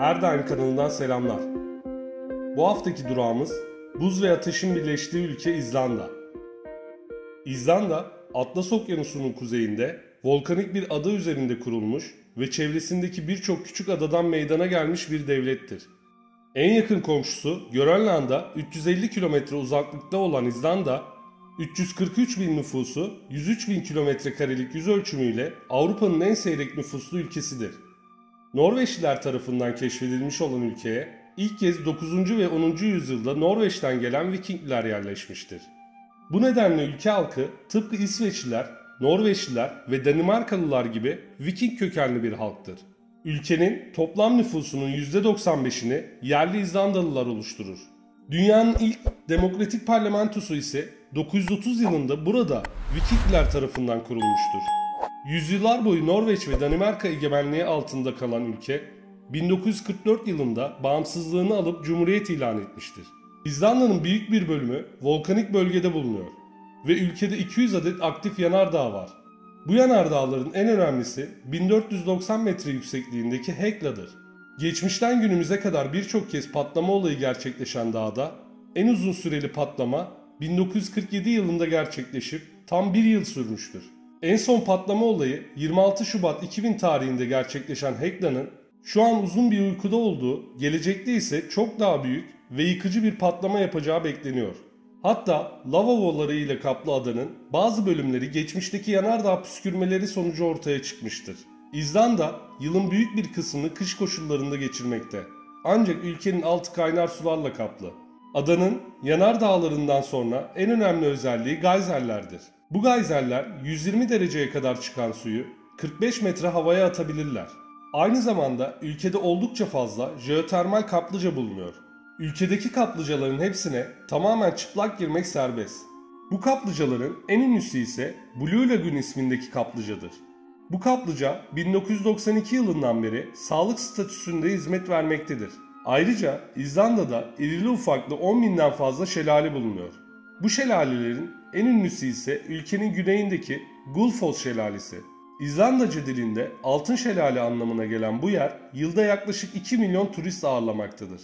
Her kanalından selamlar. Bu haftaki durağımız buz ve ateşin birleştiği ülke İzlanda. İzlanda, Atlas Okyanusu'nun kuzeyinde volkanik bir ada üzerinde kurulmuş ve çevresindeki birçok küçük adadan meydana gelmiş bir devlettir. En yakın komşusu Grönland'a 350 kilometre uzaklıkta olan İzlanda, 343 bin nüfusu 103 bin kilometre karelik yüz ölçümüyle Avrupa'nın en seyrek nüfuslu ülkesidir. Norveçliler tarafından keşfedilmiş olan ülkeye ilk kez 9. ve 10. yüzyılda Norveç'ten gelen Vikingliler yerleşmiştir. Bu nedenle ülke halkı tıpkı İsveçliler, Norveçliler ve Danimarkalılar gibi Viking kökenli bir halktır. Ülkenin toplam nüfusunun %95'ini yerli İzlandalılar oluşturur. Dünyanın ilk demokratik parlamentosu ise 930 yılında burada Vikingliler tarafından kurulmuştur. Yüzyıllar boyu Norveç ve Danimarka egemenliği altında kalan ülke 1944 yılında bağımsızlığını alıp cumhuriyet ilan etmiştir. İzlanda'nın büyük bir bölümü volkanik bölgede bulunuyor ve ülkede 200 adet aktif yanardağ var. Bu yanardağların en önemlisi 1490 metre yüksekliğindeki Hekla'dır. Geçmişten günümüze kadar birçok kez patlama olayı gerçekleşen dağda en uzun süreli patlama 1947 yılında gerçekleşip tam bir yıl sürmüştür. En son patlama olayı 26 Şubat 2000 tarihinde gerçekleşen Hekla'nın şu an uzun bir uykuda olduğu, gelecekte ise çok daha büyük ve yıkıcı bir patlama yapacağı bekleniyor. Hatta lava ovaları ile kaplı adanın bazı bölümleri geçmişteki yanardağ püskürmeleri sonucu ortaya çıkmıştır. İzlanda yılın büyük bir kısmını kış koşullarında geçirmekte. Ancak ülkenin altı kaynar sularla kaplı. Adanın yanardağlarından sonra en önemli özelliği gayzerlerdir. Bu gayzerler 120 dereceye kadar çıkan suyu 45 metre havaya atabilirler. Aynı zamanda ülkede oldukça fazla jeotermal kaplıca bulunuyor. Ülkedeki kaplıcaların hepsine tamamen çıplak girmek serbest. Bu kaplıcaların en ünlüsü ise Blue Lagoon ismindeki kaplıcadır. Bu kaplıca 1992 yılından beri sağlık statüsünde hizmet vermektedir. Ayrıca İzlanda'da irili ufaklı 10 binden fazla şelale bulunuyor. Bu şelalelerin en ünlüsü ise ülkenin güneyindeki Gullfoss şelalesi. İzlandaca dilinde altın şelale anlamına gelen bu yer yılda yaklaşık 2 milyon turist ağırlamaktadır.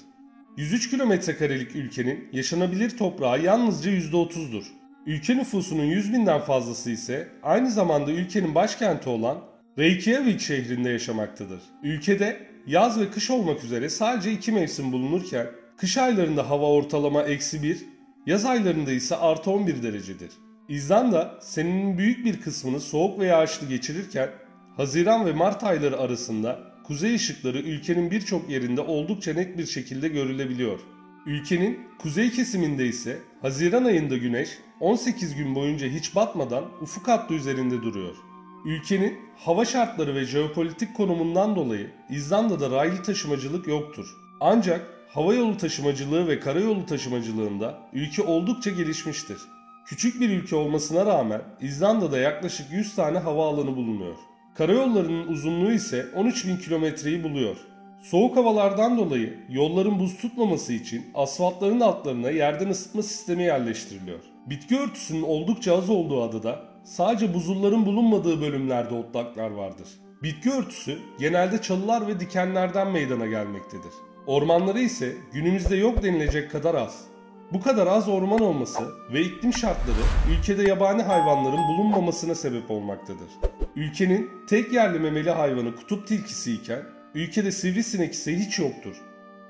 103 kilometre karelik ülkenin yaşanabilir toprağı yalnızca %30'dur. Ülke nüfusunun 100 binden fazlası ise aynı zamanda ülkenin başkenti olan Reykjavik şehrinde yaşamaktadır. Ülkede yaz ve kış olmak üzere sadece iki mevsim bulunurken kış aylarında hava ortalama eksi 1, yaz aylarında ise artı 11 derecedir. İzlanda senenin büyük bir kısmını soğuk ve yağışlı geçirirken Haziran ve Mart ayları arasında kuzey ışıkları ülkenin birçok yerinde oldukça net bir şekilde görülebiliyor. Ülkenin kuzey kesiminde ise Haziran ayında güneş 18 gün boyunca hiç batmadan ufuk hattı üzerinde duruyor. Ülkenin hava şartları ve jeopolitik konumundan dolayı İzlanda'da raylı taşımacılık yoktur. Ancak hava yolu taşımacılığı ve karayolu taşımacılığında ülke oldukça gelişmiştir. Küçük bir ülke olmasına rağmen İzlanda'da yaklaşık 100 tane havaalanı bulunuyor. Karayollarının uzunluğu ise 13 bin kilometreyi buluyor. Soğuk havalardan dolayı yolların buz tutmaması için asfaltların altlarına yerden ısıtma sistemi yerleştiriliyor. Bitki örtüsünün oldukça az olduğu adada sadece buzulların bulunmadığı bölümlerde otlaklar vardır. Bitki örtüsü genelde çalılar ve dikenlerden meydana gelmektedir. Ormanları ise günümüzde yok denilecek kadar az. Bu kadar az orman olması ve iklim şartları ülkede yabani hayvanların bulunmamasına sebep olmaktadır. Ülkenin tek yerli memeli hayvanı kutup tilkisi iken ülkede sivrisinek ise hiç yoktur.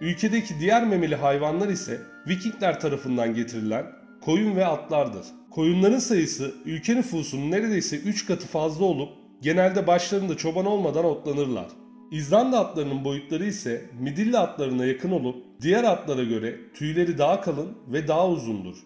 Ülkedeki diğer memeli hayvanlar ise Vikingler tarafından getirilen koyun ve atlardır. Koyunların sayısı ülke nüfusunun neredeyse 3 katı fazla olup genelde başlarında çoban olmadan otlanırlar. İzlanda atlarının boyutları ise midilli atlarına yakın olup diğer atlara göre tüyleri daha kalın ve daha uzundur.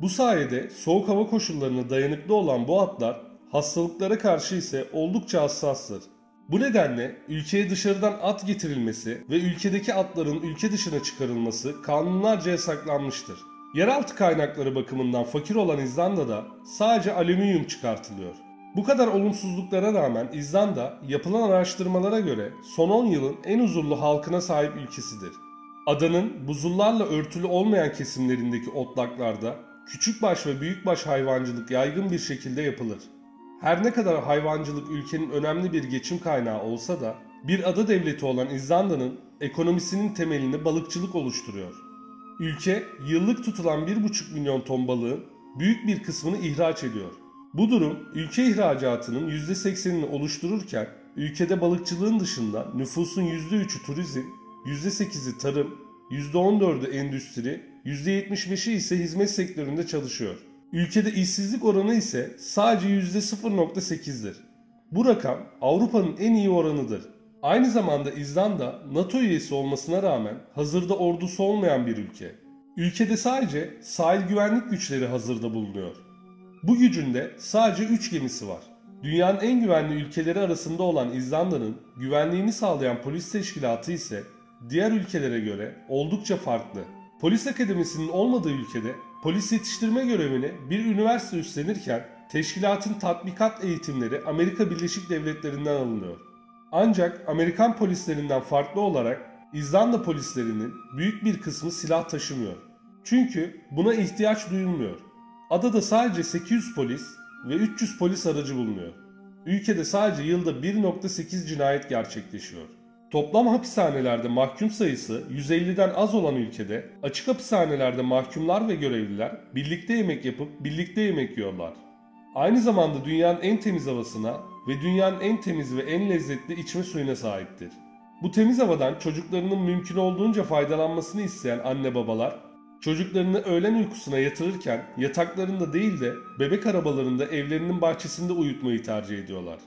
Bu sayede soğuk hava koşullarına dayanıklı olan bu atlar hastalıklara karşı ise oldukça hassastır. Bu nedenle ülkeye dışarıdan at getirilmesi ve ülkedeki atların ülke dışına çıkarılması kanunlarca yasaklanmıştır. Yeraltı kaynakları bakımından fakir olan İzlanda'da sadece alüminyum çıkartılıyor. Bu kadar olumsuzluklara rağmen İzlanda yapılan araştırmalara göre son 10 yılın en huzurlu halkına sahip ülkesidir. Adanın buzullarla örtülü olmayan kesimlerindeki otlaklarda küçükbaş ve büyükbaş hayvancılık yaygın bir şekilde yapılır. Her ne kadar hayvancılık ülkenin önemli bir geçim kaynağı olsa da bir ada devleti olan İzlanda'nın ekonomisinin temelini balıkçılık oluşturuyor. Ülke yıllık tutulan 1,5 milyon ton balığın büyük bir kısmını ihraç ediyor. Bu durum ülke ihracatının %80'ini oluştururken ülkede balıkçılığın dışında nüfusun %3'ü turizm, %8'i tarım, %14'ü endüstri, %75'i ise hizmet sektöründe çalışıyor. Ülkede işsizlik oranı ise sadece %0.8'dir. Bu rakam Avrupa'nın en iyi oranıdır. Aynı zamanda İzlanda NATO üyesi olmasına rağmen hazırda ordusu olmayan bir ülke. Ülkede sadece sahil güvenlik güçleri hazırda bulunuyor. Bu gücün de sadece 3 gemisi var. Dünyanın en güvenli ülkeleri arasında olan İzlanda'nın güvenliğini sağlayan polis teşkilatı ise diğer ülkelere göre oldukça farklı. Polis akademisinin olmadığı ülkede polis yetiştirme görevini bir üniversite üstlenirken teşkilatın tatbikat eğitimleri Amerika Birleşik Devletleri'nden alınıyor. Ancak Amerikan polislerinden farklı olarak İzlanda polislerinin büyük bir kısmı silah taşımıyor. Çünkü buna ihtiyaç duyulmuyor. Adada sadece 800 polis ve 300 polis aracı bulunuyor. Ülkede sadece yılda 1.8 cinayet gerçekleşiyor. Toplam hapishanelerde mahkum sayısı 150'den az olan ülkede açık hapishanelerde mahkumlar ve görevliler birlikte yemek yapıp birlikte yemek yiyorlar. Aynı zamanda dünyanın en temiz havasına ve dünyanın en temiz ve en lezzetli içme suyuna sahiptir. Bu temiz havadan çocuklarının mümkün olduğunca faydalanmasını isteyen anne babalar çocuklarını öğlen uykusuna yatırırken yataklarında değil de bebek arabalarında evlerinin bahçesinde uyutmayı tercih ediyorlar.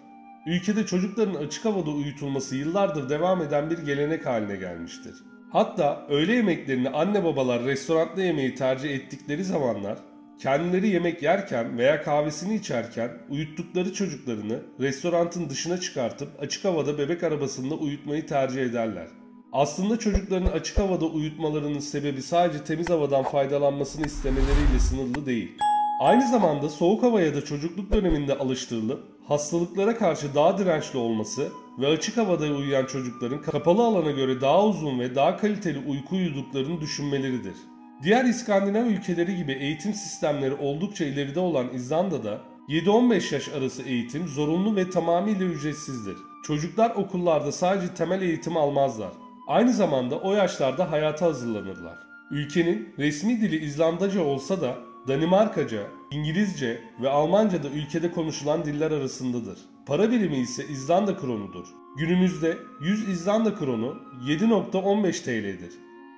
Ülkede çocukların açık havada uyutulması yıllardır devam eden bir gelenek haline gelmiştir. Hatta öğle yemeklerini anne babalar restoranda yemeği tercih ettikleri zamanlar kendileri yemek yerken veya kahvesini içerken uyuttukları çocuklarını restoranın dışına çıkartıp açık havada bebek arabasında uyutmayı tercih ederler. Aslında çocukların açık havada uyutmalarının sebebi sadece temiz havadan faydalanmasını istemeleriyle sınırlı değil. Aynı zamanda soğuk havaya da çocukluk döneminde alıştırılıp hastalıklara karşı daha dirençli olması ve açık havada uyuyan çocukların kapalı alana göre daha uzun ve daha kaliteli uyku uyuduklarını düşünmeleridir. Diğer İskandinav ülkeleri gibi eğitim sistemleri oldukça ileride olan İzlanda'da 7-15 yaş arası eğitim zorunlu ve tamamıyla ücretsizdir. Çocuklar okullarda sadece temel eğitim almazlar. Aynı zamanda o yaşlarda hayata hazırlanırlar. Ülkenin resmi dili İzlandaca olsa da Danimarkaca, İngilizce ve Almanca da ülkede konuşulan diller arasındadır. Para birimi ise İzlanda kronudur. Günümüzde 100 İzlanda kronu 7.15 TL'dir.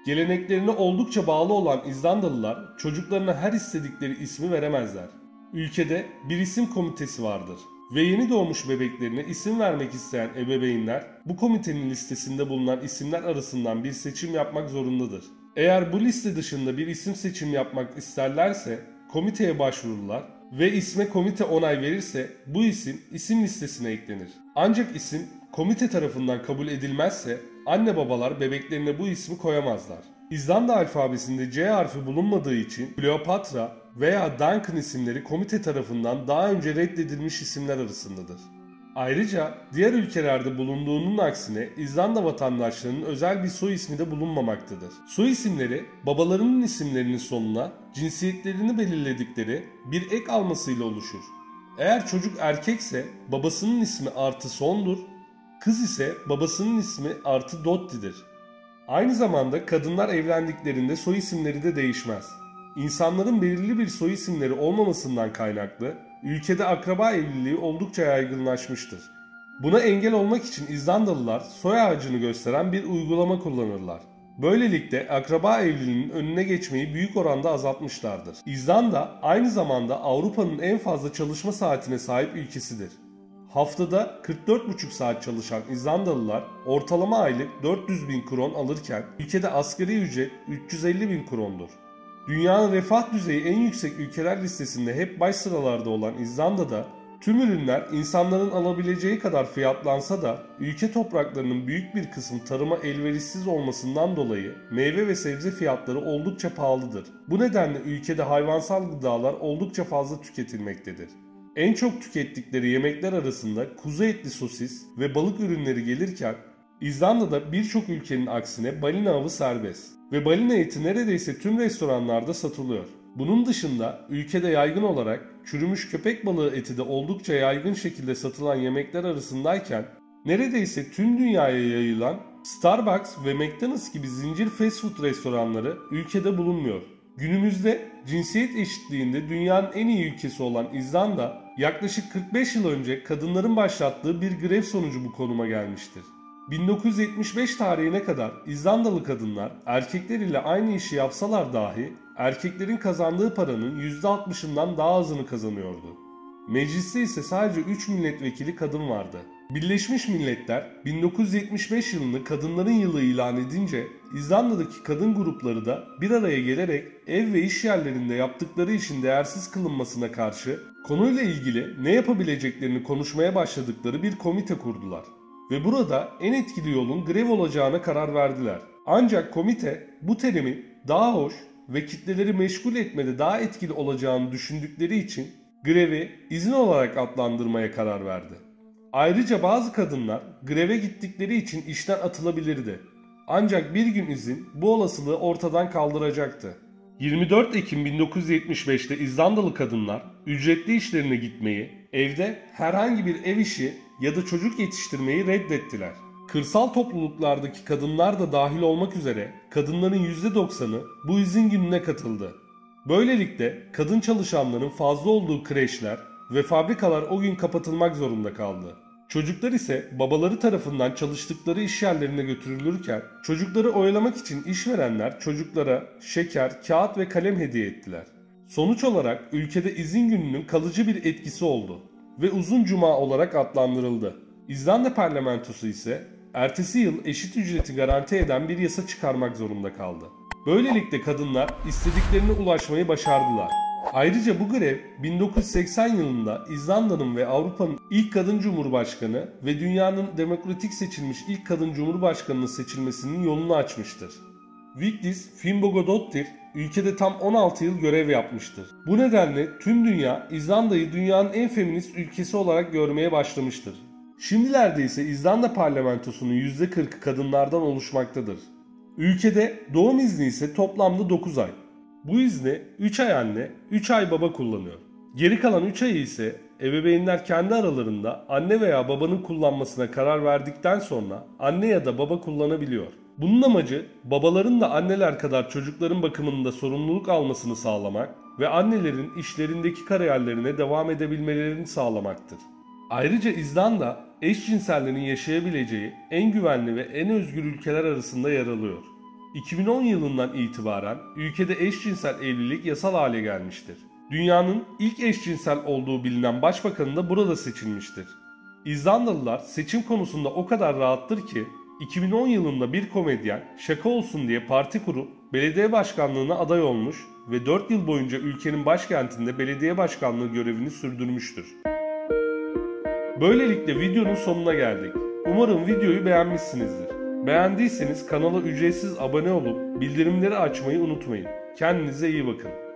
Geleneklerine oldukça bağlı olan İzlandalılar çocuklarına her istedikleri ismi veremezler. Ülkede bir isim komitesi vardır ve yeni doğmuş bebeklerine isim vermek isteyen ebeveynler bu komitenin listesinde bulunan isimler arasından bir seçim yapmak zorundadır. Eğer bu liste dışında bir isim seçim yapmak isterlerse komiteye başvururlar ve isme komite onay verirse bu isim isim listesine eklenir. Ancak isim komite tarafından kabul edilmezse anne babalar bebeklerine bu ismi koyamazlar. İzlanda alfabesinde C harfi bulunmadığı için Kleopatra veya Duncan isimleri komite tarafından daha önce reddedilmiş isimler arasındadır. Ayrıca diğer ülkelerde bulunduğunun aksine İzlanda vatandaşlarının özel bir soy ismi de bulunmamaktadır. Soy isimleri babalarının isimlerinin sonuna cinsiyetlerini belirledikleri bir ek almasıyla oluşur. Eğer çocuk erkekse babasının ismi artı sondur, kız ise babasının ismi artı dottidir. Aynı zamanda kadınlar evlendiklerinde soy isimleri de değişmez. İnsanların belirli bir soy isimleri olmamasından kaynaklı ülkede akraba evliliği oldukça yaygınlaşmıştır. Buna engel olmak için İzlandalılar soy ağacını gösteren bir uygulama kullanırlar. Böylelikle akraba evliliğinin önüne geçmeyi büyük oranda azaltmışlardır. İzlanda aynı zamanda Avrupa'nın en fazla çalışma saatine sahip ülkesidir. Haftada 44,5 saat çalışan İzlandalılar ortalama aylık 400 bin kron alırken ülkede asgari ücret 350 bin krondur. Dünyanın refah düzeyi en yüksek ülkeler listesinde hep baş sıralarda olan İzlanda'da tüm ürünler insanların alabileceği kadar fiyatlansa da ülke topraklarının büyük bir kısmı tarıma elverişsiz olmasından dolayı meyve ve sebze fiyatları oldukça pahalıdır. Bu nedenle ülkede hayvansal gıdalar oldukça fazla tüketilmektedir. En çok tükettikleri yemekler arasında kuzu etli sosis ve balık ürünleri gelirken İzlanda'da birçok ülkenin aksine balina avı serbest ve balina eti neredeyse tüm restoranlarda satılıyor. Bunun dışında ülkede yaygın olarak çürümüş köpek balığı eti de oldukça yaygın şekilde satılan yemekler arasındayken Neredeyse tüm dünyaya yayılan Starbucks ve McDonald's gibi zincir fast food restoranları ülkede bulunmuyor. Günümüzde cinsiyet eşitliğinde dünyanın en iyi ülkesi olan İzlanda yaklaşık 45 yıl önce kadınların başlattığı bir grev sonucu bu konuma gelmiştir. 1975 tarihine kadar İzlandalı kadınlar erkekler ile aynı işi yapsalar dahi erkeklerin kazandığı paranın %60'ından daha azını kazanıyordu. Mecliste ise sadece 3 milletvekili kadın vardı. Birleşmiş Milletler 1975 yılını kadınların yılı ilan edince İzlanda'daki kadın grupları da bir araya gelerek ev ve iş yerlerinde yaptıkları işin değersiz kılınmasına karşı konuyla ilgili ne yapabileceklerini konuşmaya başladıkları bir komite kurdular. Ve burada en etkili yolun grev olacağına karar verdiler. Ancak komite bu terimi daha hoş ve kitleleri meşgul etmede daha etkili olacağını düşündükleri için grevi izin olarak adlandırmaya karar verdi. Ayrıca bazı kadınlar greve gittikleri için işten atılabilirdi. Ancak bir gün izin bu olasılığı ortadan kaldıracaktı. 24 Ekim 1975'te İzlandalı kadınlar ücretli işlerine gitmeyi, evde herhangi bir ev işi ya da çocuk yetiştirmeyi reddettiler. Kırsal topluluklardaki kadınlar da dahil olmak üzere kadınların %90'ı bu izin gününe katıldı. Böylelikle kadın çalışanların fazla olduğu kreşler ve fabrikalar o gün kapatılmak zorunda kaldı. Çocuklar ise babaları tarafından çalıştıkları iş yerlerine götürülürken çocukları oyalamak için işverenler çocuklara şeker, kağıt ve kalem hediye ettiler. Sonuç olarak ülkede izin gününün kalıcı bir etkisi oldu ve uzun cuma olarak adlandırıldı. İzlanda parlamentosu ise ertesi yıl eşit ücreti garanti eden bir yasa çıkarmak zorunda kaldı. Böylelikle kadınlar istediklerine ulaşmayı başardılar. Ayrıca bu grev 1980 yılında İzlanda'nın ve Avrupa'nın ilk kadın cumhurbaşkanı ve dünyanın demokratik seçilmiş ilk kadın cumhurbaşkanının seçilmesinin yolunu açmıştır. Vigdis Finnbogadottir ülkede tam 16 yıl görev yapmıştır. Bu nedenle tüm dünya İzlanda'yı dünyanın en feminist ülkesi olarak görmeye başlamıştır. Şimdilerde ise İzlanda parlamentosunun %40'ı kadınlardan oluşmaktadır. Ülkede doğum izni ise toplamda 9 ay. Bu izni 3 ay anne, 3 ay baba kullanıyor. Geri kalan 3 ayı ise ebeveynler kendi aralarında anne veya babanın kullanmasına karar verdikten sonra anne ya da baba kullanabiliyor. Bunun amacı babaların da anneler kadar çocukların bakımında sorumluluk almasını sağlamak ve annelerin işlerindeki kariyerlerine devam edebilmelerini sağlamaktır. Ayrıca İzlanda eşcinsellerin yaşayabileceği en güvenli ve en özgür ülkeler arasında yer alıyor. 2010 yılından itibaren ülkede eşcinsel evlilik yasal hale gelmiştir. Dünyanın ilk eşcinsel olduğu bilinen başbakanı da burada seçilmiştir. İzlandalılar seçim konusunda o kadar rahattır ki 2010 yılında bir komedyen şaka olsun diye parti kurup belediye başkanlığına aday olmuş ve 4 yıl boyunca ülkenin başkentinde belediye başkanlığı görevini sürdürmüştür. Böylelikle videonun sonuna geldik. Umarım videoyu beğenmişsinizdir. Beğendiyseniz kanala ücretsiz abone olup bildirimleri açmayı unutmayın. Kendinize iyi bakın.